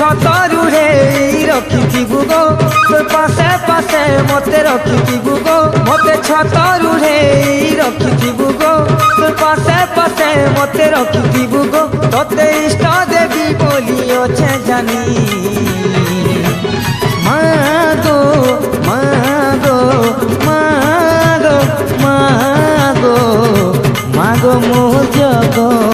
সতরুরে রখিথিবু গো। তোর পাশে পাশে মতে রখিথিবু গো। মতে ছতরুরে রখিথিবু গো। তোর পাশে পাশে মতে রখিথিবু গো। তোতে ইষ্ট দেবী বলি অছে জানি। মাগো মাগো মাগো মাগো মাগো গো, মা গো মা গো মোর জগো